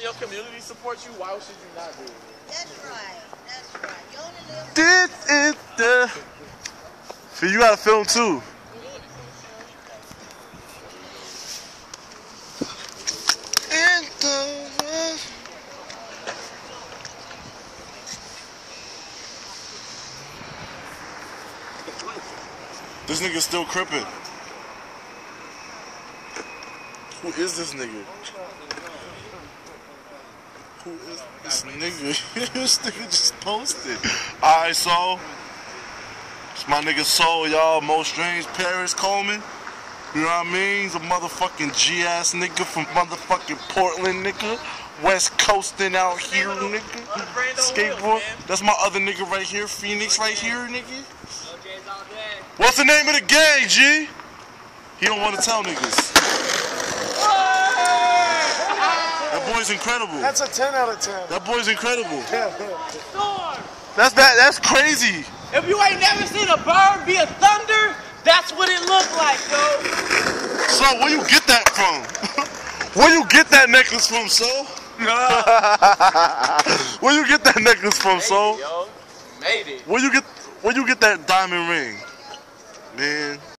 when your community supports you, why should you not do it? That's right. That's right. You only live Did it uh, the Feel you gotta film too. This nigga still crippin'. Who is this nigga? Who is this nigga? this nigga just posted. Alright, so it's my nigga Soul, y'all. Most strange Paris Coleman. You know what I mean? He's a motherfucking G ass nigga from motherfucking Portland, nigga. West coasting out here, nigga. Uh, Skateboard. That's my other nigga right here, Phoenix right here, nigga. What's the name of the gang, G? He don't want to tell niggas. That boy's incredible. That's a 10 out of 10. That boy's incredible. Storm. That's that. That's crazy. If you ain't never seen a bird be a thunder, that's what it looked like, yo. So where you get that from? where you get that necklace from, so? where you get that necklace from, so? Yo, made it. Where you get where you get that diamond ring? Man.